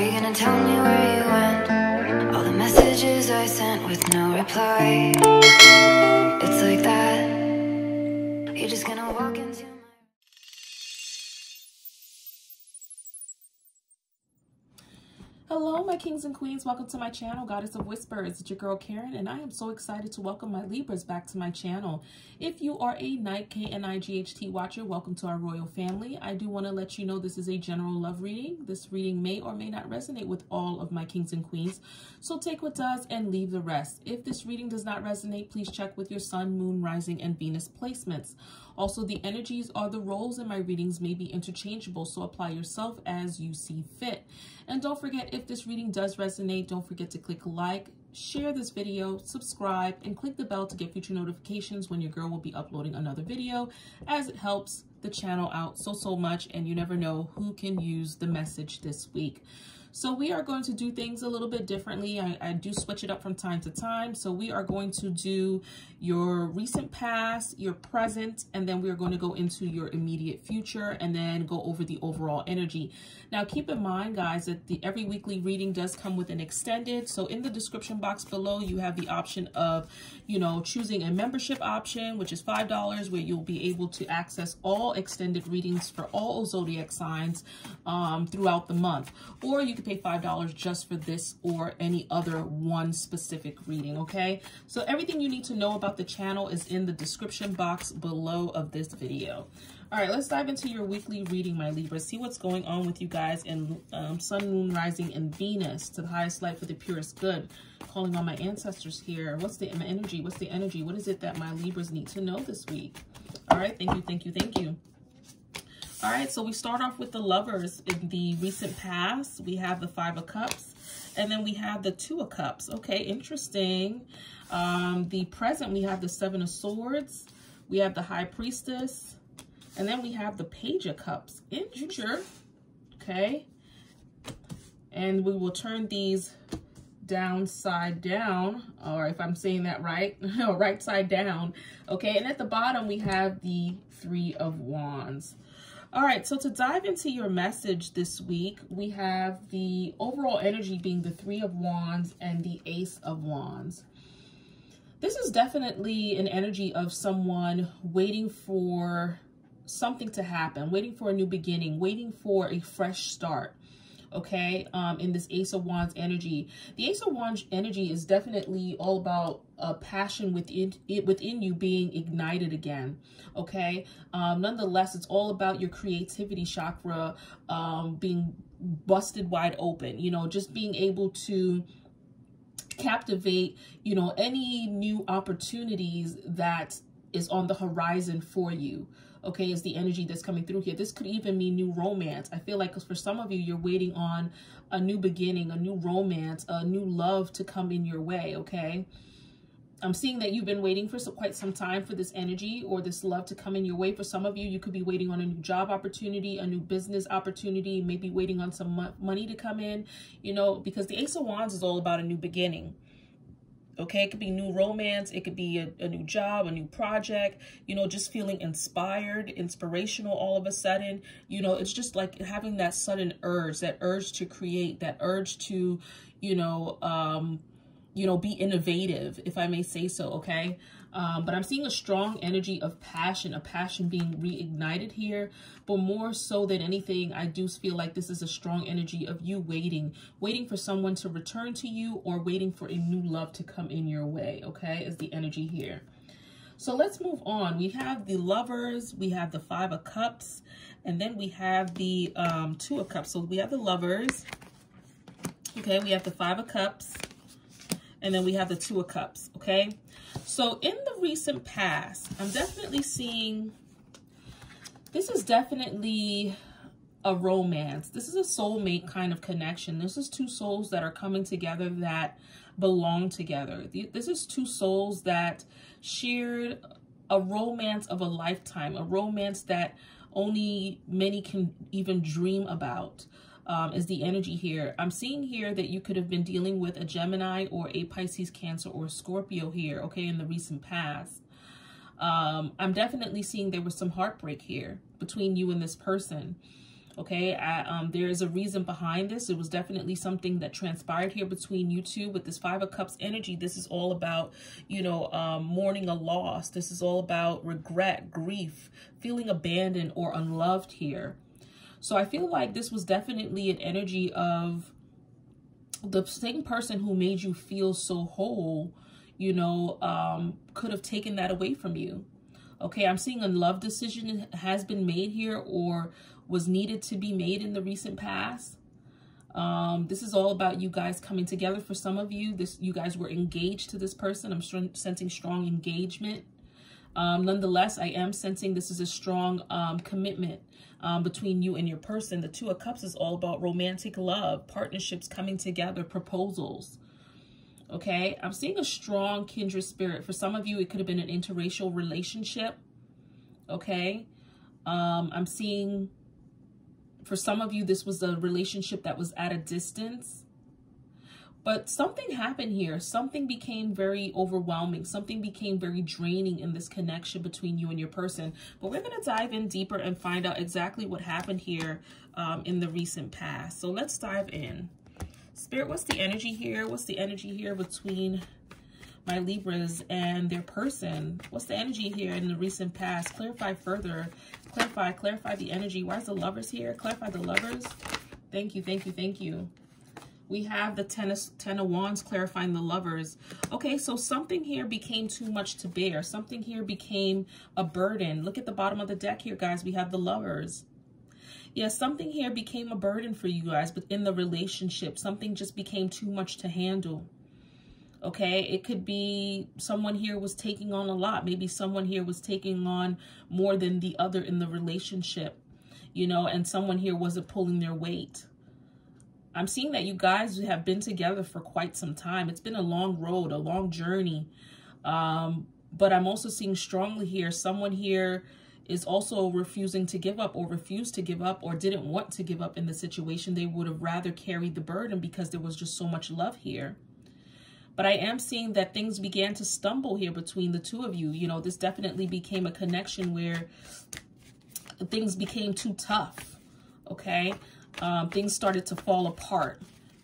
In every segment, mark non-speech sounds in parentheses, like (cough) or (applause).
Are you gonna tell me where you went? All the messages I sent with no reply. Kings and queens. Welcome to my channel, Goddess of Whispers. It's your girl, Karen, and I am so excited to welcome my Libras back to my channel. If you are a Night K-N-I-G-H-T watcher, welcome to our royal family. I do want to let you know this is a general love reading. This reading may or may not resonate with all of my kings and queens, so take what does and leave the rest. If this reading does not resonate, please check with your sun, moon, rising, and Venus placements. Also, the energies or the roles in my readings may be interchangeable, so apply yourself as you see fit. And don't forget, if this reading does resonate, don't forget to click like, share this video, subscribe, and click the bell to get future notifications when your girl will be uploading another video, as it helps the channel out so, so much, and you never know who can use the message this week. So we are going to do things a little bit differently. I, I, do switch it up from time to time. So we are going to do your recent past, your present, and then we are going to go into your immediate future and then go over the overall energy. Now keep in mind, guys, that the every weekly reading does come with an extended. So in the description box below, you have the option of, you know, choosing a membership option, which is $5, where you'll be able to access all extended readings for all zodiac signs um, throughout the month. Or you can pay $5 just for this or any other one specific reading, okay? So everything you need to know about the channel is in the description box below of this video. All right, let's dive into your weekly reading, my Libra. See what's going on with you guys in um, Sun, Moon, Rising, and Venus to the highest light for the purest good. Calling on my ancestors here. What's the energy? What's the energy? What is it that my Libras need to know this week? All right, thank you, thank you, thank you. All right, so we start off with the lovers in the recent past. We have the Five of Cups, and then we have the Two of Cups. Okay, interesting. Um, the present, we have the Seven of Swords. We have the High Priestess, and then we have the Page of Cups. Integer, okay. And we will turn these downside down, or if I'm saying that right, (laughs) right side down. Okay, and at the bottom, we have the Three of Wands. All right, so to dive into your message this week, we have the overall energy being the Three of Wands and the Ace of Wands. This is definitely an energy of someone waiting for something to happen, waiting for a new beginning, waiting for a fresh start okay, um, in this Ace of Wands energy. The Ace of Wands energy is definitely all about a passion within it within you being ignited again, okay? Um, nonetheless, it's all about your creativity chakra um, being busted wide open, you know, just being able to captivate, you know, any new opportunities that is on the horizon for you, okay, is the energy that's coming through here. This could even mean new romance. I feel like for some of you, you're waiting on a new beginning, a new romance, a new love to come in your way, okay? I'm seeing that you've been waiting for some, quite some time for this energy or this love to come in your way. For some of you, you could be waiting on a new job opportunity, a new business opportunity, maybe waiting on some money to come in, you know, because the Ace of Wands is all about a new beginning okay? It could be new romance it could be a, a, new job a new project you know just feeling inspired inspirational all of a sudden. You know it's just like having that sudden urge that urge to create that urge to you know um you know be innovative if i may say so okay um, but I'm seeing a strong energy of passion, a passion being reignited here. But more so than anything, I do feel like this is a strong energy of you waiting, waiting for someone to return to you or waiting for a new love to come in your way, okay, is the energy here. So let's move on. We have the lovers, we have the five of cups, and then we have the um, two of cups. So we have the lovers, okay, we have the five of cups, and then we have the two of cups, okay? So in the recent past, I'm definitely seeing, this is definitely a romance. This is a soulmate kind of connection. This is two souls that are coming together that belong together. This is two souls that shared a romance of a lifetime, a romance that only many can even dream about um, is the energy here. I'm seeing here that you could have been dealing with a Gemini or a Pisces, Cancer, or Scorpio here, okay, in the recent past. Um, I'm definitely seeing there was some heartbreak here between you and this person. Okay, I, um, there is a reason behind this. It was definitely something that transpired here between you two with this Five of Cups energy. This is all about, you know, um, mourning a loss. This is all about regret, grief, feeling abandoned or unloved here. So I feel like this was definitely an energy of the same person who made you feel so whole, you know, um, could have taken that away from you. Okay, I'm seeing a love decision has been made here or was needed to be made in the recent past. Um, this is all about you guys coming together. For some of you, this you guys were engaged to this person. I'm sensing strong engagement. Um, nonetheless, I am sensing this is a strong um, commitment um, between you and your person. The Two of Cups is all about romantic love, partnerships coming together, proposals. Okay, I'm seeing a strong kindred spirit. For some of you, it could have been an interracial relationship. Okay, um, I'm seeing for some of you, this was a relationship that was at a distance. But something happened here. Something became very overwhelming. Something became very draining in this connection between you and your person. But we're going to dive in deeper and find out exactly what happened here um, in the recent past. So let's dive in. Spirit, what's the energy here? What's the energy here between my Libras and their person? What's the energy here in the recent past? Clarify further. Clarify, clarify the energy. Why is the lovers here? Clarify the lovers. Thank you, thank you, thank you. We have the ten of, ten of Wands clarifying the lovers. Okay, so something here became too much to bear. Something here became a burden. Look at the bottom of the deck here, guys. We have the lovers. Yeah, something here became a burden for you guys, but in the relationship, something just became too much to handle. Okay, it could be someone here was taking on a lot. Maybe someone here was taking on more than the other in the relationship, you know, and someone here wasn't pulling their weight. I'm seeing that you guys have been together for quite some time. It's been a long road, a long journey. Um, but I'm also seeing strongly here, someone here is also refusing to give up or refused to give up or didn't want to give up in the situation. They would have rather carried the burden because there was just so much love here. But I am seeing that things began to stumble here between the two of you. You know, this definitely became a connection where things became too tough, okay? Um, things started to fall apart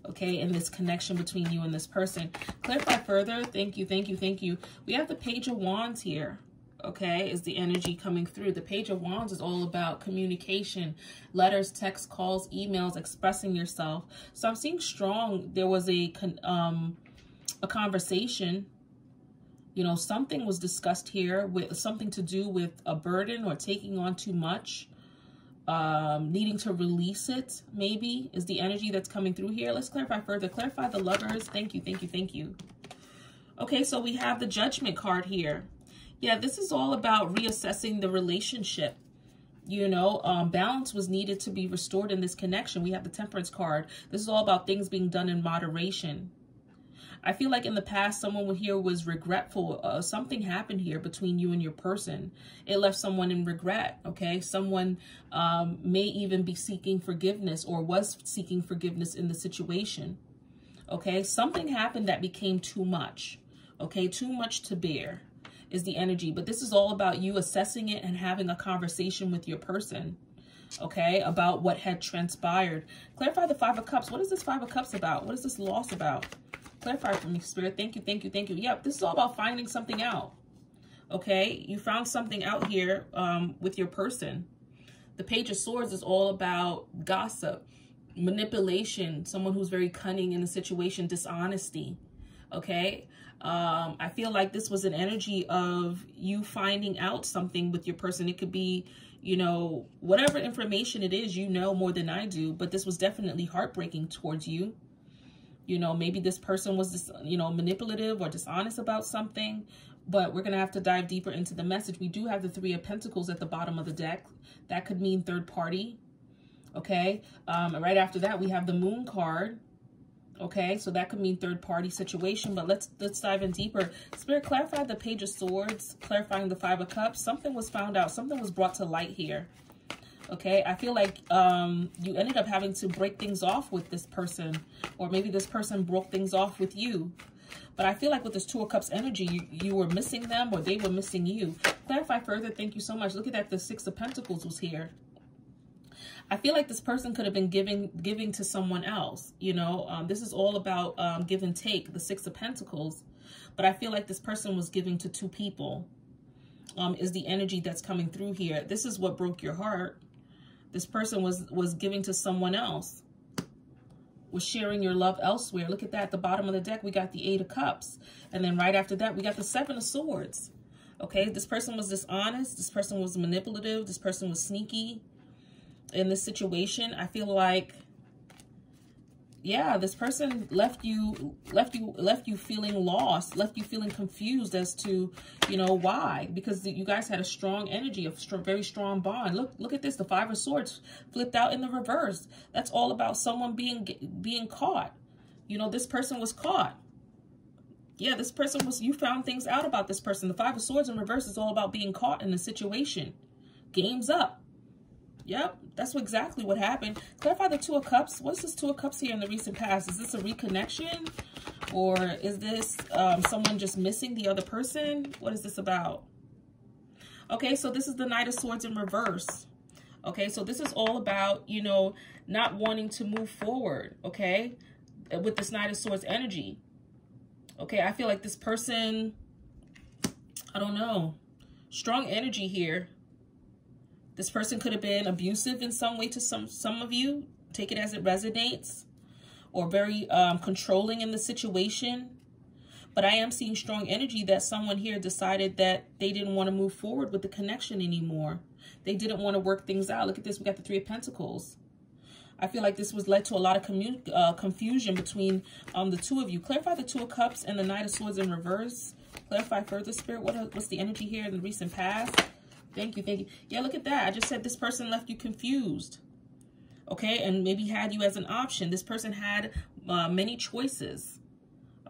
okay, in this connection between you and this person. Clarify further. Thank you, thank you, thank you. We have the Page of Wands here, okay, is the energy coming through. The Page of Wands is all about communication, letters, text, calls, emails, expressing yourself. So I'm seeing strong, there was a, um, a conversation you know, something was discussed here with something to do with a burden or taking on too much um, needing to release it, maybe, is the energy that's coming through here. Let's clarify further. Clarify the lovers. Thank you, thank you, thank you. Okay, so we have the judgment card here. Yeah, this is all about reassessing the relationship. You know, um, balance was needed to be restored in this connection. We have the temperance card. This is all about things being done in moderation. I feel like in the past, someone here was regretful. Uh, something happened here between you and your person. It left someone in regret, okay? Someone um, may even be seeking forgiveness or was seeking forgiveness in the situation, okay? Something happened that became too much, okay? Too much to bear is the energy. But this is all about you assessing it and having a conversation with your person, okay, about what had transpired. Clarify the Five of Cups. What is this Five of Cups about? What is this loss about? Clarify for me, Spirit. Thank you, thank you, thank you. Yep, this is all about finding something out. Okay, you found something out here um, with your person. The Page of Swords is all about gossip, manipulation, someone who's very cunning in a situation, dishonesty. Okay, um, I feel like this was an energy of you finding out something with your person. It could be, you know, whatever information it is, you know more than I do, but this was definitely heartbreaking towards you you know, maybe this person was, just, you know, manipulative or dishonest about something. But we're going to have to dive deeper into the message. We do have the Three of Pentacles at the bottom of the deck. That could mean third party. Okay. Um, right after that, we have the Moon card. Okay, so that could mean third party situation, but let's let's dive in deeper. Spirit, clarify the Page of Swords, clarifying the Five of Cups. Something was found out. Something was brought to light here okay i feel like um you ended up having to break things off with this person or maybe this person broke things off with you but i feel like with this two of cups energy you, you were missing them or they were missing you clarify further thank you so much look at that the six of pentacles was here I feel like this person could have been giving giving to someone else. You know, um, this is all about um, give and take, the Six of Pentacles. But I feel like this person was giving to two people. Um, is the energy that's coming through here. This is what broke your heart. This person was was giving to someone else. Was sharing your love elsewhere. Look at that. At the bottom of the deck, we got the Eight of Cups. And then right after that, we got the Seven of Swords. Okay, this person was dishonest. This person was manipulative. This person was sneaky in this situation. I feel like, yeah, this person left you, left you, left you feeling lost, left you feeling confused as to, you know, why? Because you guys had a strong energy, a strong, very strong bond. Look, look at this. The Five of Swords flipped out in the reverse. That's all about someone being, being caught. You know, this person was caught yeah, this person was, you found things out about this person. The Five of Swords in reverse is all about being caught in a situation. Game's up. Yep, that's exactly what happened. Clarify the Two of Cups. What's this Two of Cups here in the recent past? Is this a reconnection? Or is this um, someone just missing the other person? What is this about? Okay, so this is the Knight of Swords in reverse. Okay, so this is all about, you know, not wanting to move forward, okay, with this Knight of Swords energy. Okay, I feel like this person, I don't know, strong energy here. This person could have been abusive in some way to some, some of you. Take it as it resonates. Or very um, controlling in the situation. But I am seeing strong energy that someone here decided that they didn't want to move forward with the connection anymore. They didn't want to work things out. Look at this. We got the Three of Pentacles. I feel like this was led to a lot of uh, confusion between um, the two of you. Clarify the Two of Cups and the Knight of Swords in reverse. Clarify further, Spirit. What, what's the energy here in the recent past? Thank you, thank you. Yeah, look at that. I just said this person left you confused. Okay, and maybe had you as an option. This person had uh, many choices.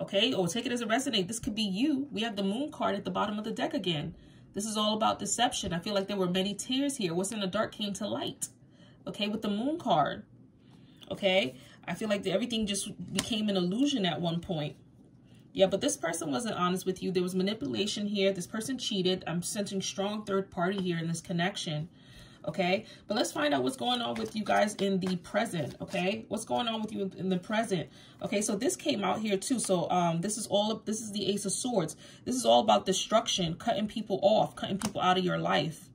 Okay, or take it as a resonate. This could be you. We have the Moon card at the bottom of the deck again. This is all about deception. I feel like there were many tears here. What's in the dark came to light. Okay, with the Moon card okay? I feel like everything just became an illusion at one point. Yeah, but this person wasn't honest with you. There was manipulation here. This person cheated. I'm sensing strong third party here in this connection. Okay, but let's find out what's going on with you guys in the present. Okay, what's going on with you in the present? Okay, so this came out here too. So um, this is all. This is the Ace of Swords. This is all about destruction, cutting people off, cutting people out of your life.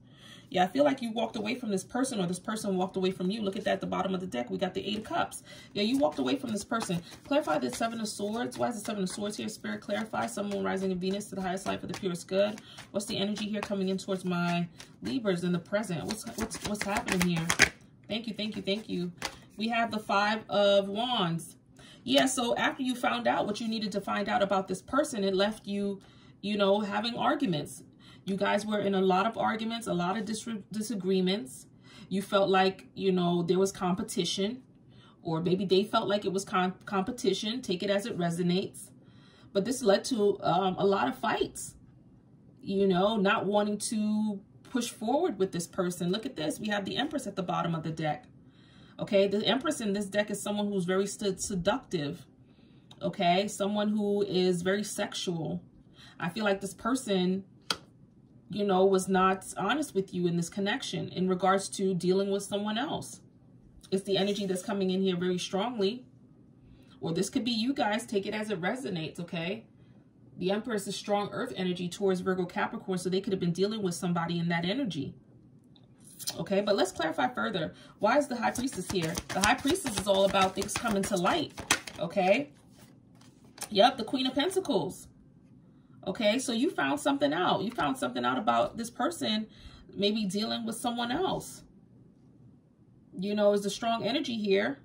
Yeah, I feel like you walked away from this person or this person walked away from you. Look at that at the bottom of the deck. We got the Eight of Cups. Yeah, you walked away from this person. Clarify the Seven of Swords. Why is the Seven of Swords here? Spirit, clarify. Moon, Rising, and Venus to the highest life for the purest good. What's the energy here coming in towards my Libras in the present? What's, what's, what's happening here? Thank you, thank you, thank you. We have the Five of Wands. Yeah, so after you found out what you needed to find out about this person, it left you, you know, having arguments you guys were in a lot of arguments, a lot of dis disagreements. You felt like, you know, there was competition or maybe they felt like it was com competition. Take it as it resonates. But this led to um, a lot of fights, you know, not wanting to push forward with this person. Look at this. We have the Empress at the bottom of the deck. Okay, the Empress in this deck is someone who's very seductive. Okay, someone who is very sexual. I feel like this person you know, was not honest with you in this connection in regards to dealing with someone else. It's the energy that's coming in here very strongly. Or this could be you guys. Take it as it resonates, okay? The Emperor is strong earth energy towards Virgo Capricorn, so they could have been dealing with somebody in that energy. Okay, but let's clarify further. Why is the High Priestess here? The High Priestess is all about things coming to light, okay? Yep, the Queen of Pentacles. Okay, so you found something out. You found something out about this person maybe dealing with someone else. You know, is a strong energy here.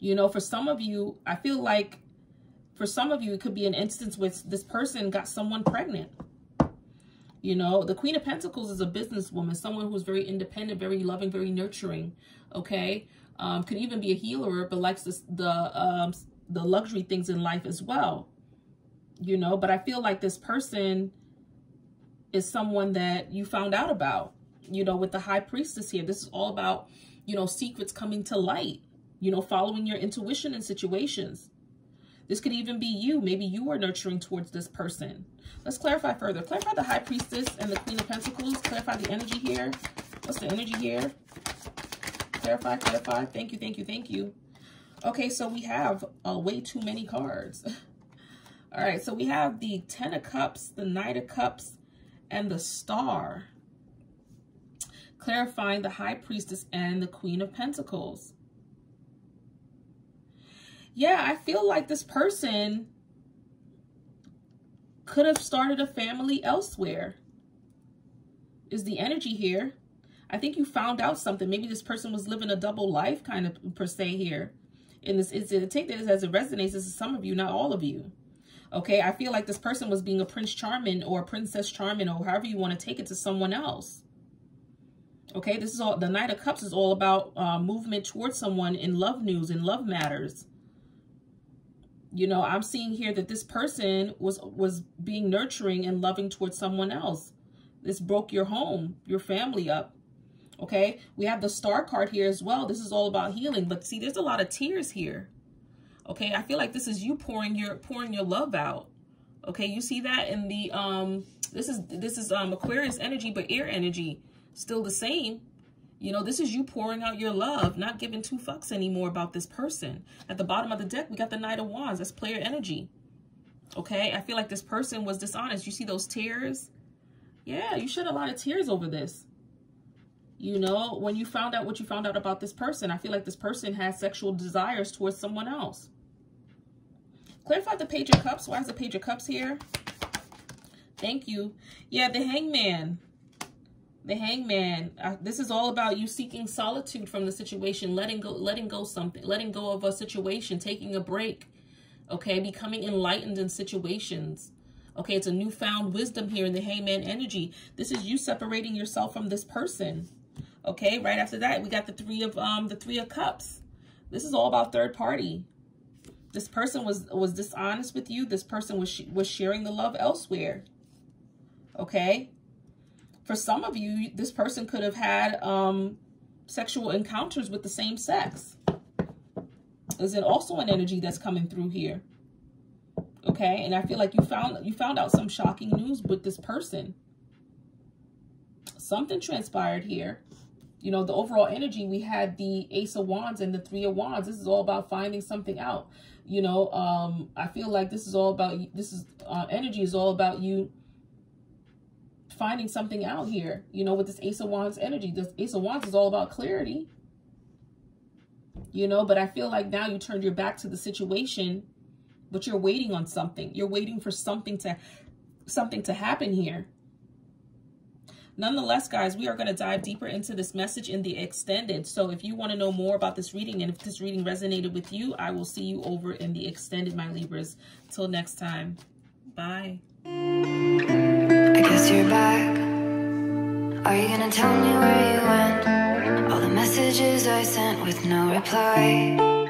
You know, for some of you, I feel like for some of you, it could be an instance where this person got someone pregnant. You know, the Queen of Pentacles is a businesswoman, someone who's very independent, very loving, very nurturing, okay? Um, could even be a healer, but likes this, the, um, the luxury things in life as well you know, but I feel like this person is someone that you found out about, you know, with the high priestess here. This is all about, you know, secrets coming to light, you know, following your intuition in situations. This could even be you. Maybe you are nurturing towards this person. Let's clarify further. Clarify the High Priestess and the Queen of Pentacles. Clarify the energy here. What's the energy here? clarify, clarify. Thank you, thank you, thank you. Okay, so we have uh, way too many cards. (laughs) All right, so we have the Ten of Cups, the Knight of Cups, and the Star. Clarifying the High Priestess and the Queen of Pentacles. Yeah, I feel like this person could have started a family elsewhere. Is the energy here. I think you found out something. Maybe this person was living a double life kind of per se here. And this is to take this as it resonates. This is some of you, not all of you. Okay, I feel like this person was being a Prince Charming or Princess Charming or however you want to take it to someone else. Okay, this is all, the Knight of Cups is all about uh, movement towards someone in love news and love matters. You know, I'm seeing here that this person was was being nurturing and loving towards someone else. This broke your home, your family up. Okay, we have the star card here as well. This is all about healing, but see, there's a lot of tears here. Okay, I feel like this is you pouring your pouring your love out. Okay, you see that in the um this is this is um Aquarius energy, but air energy still the same. You know, this is you pouring out your love, not giving two fucks anymore about this person. At the bottom of the deck, we got the Knight of Wands. That's player energy. Okay, I feel like this person was dishonest. You see those tears? Yeah, you shed a lot of tears over this. You know, when you found out what you found out about this person, I feel like this person has sexual desires towards someone else. Clarify the Page of Cups. Why is the Page of Cups here? Thank you. Yeah, the Hangman. The hangman. Uh, this is all about you seeking solitude from the situation letting go letting go something letting go of a situation taking a break okay? Becoming enlightened in situations. Okay it's a newfound wisdom here in the hangman energy. This is you separating yourself from this person okay? Right after that we got the three of um the three of cups. This is all about third party this person was was dishonest with you this person was was sharing the love elsewhere okay for some of you, this person could have had um, sexual encounters with the same sex. Is it also an energy that's coming through here? Okay, and I feel like you found you found out some shocking news with this person. Something transpired here. You know, the overall energy, we had the Ace of Wands and the Three of Wands. This is all about finding something out. You know, um, I feel like this is all about, this is, uh, energy is all about you finding something out here, you know, with this Ace of Wands energy. This Ace of Wands is all about clarity, you know, but I feel like now you turned your back to the situation, but you're waiting on something. You're waiting for something to, something to happen here. Nonetheless, guys, we are going to dive deeper into this message in the extended. So if you want to know more about this reading and if this reading resonated with you, I will see you over in the extended, my Libras. Till next time. Bye guess you're back Are you gonna tell me where you went? All the messages I sent with no reply